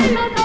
ಕಳ್ಳದ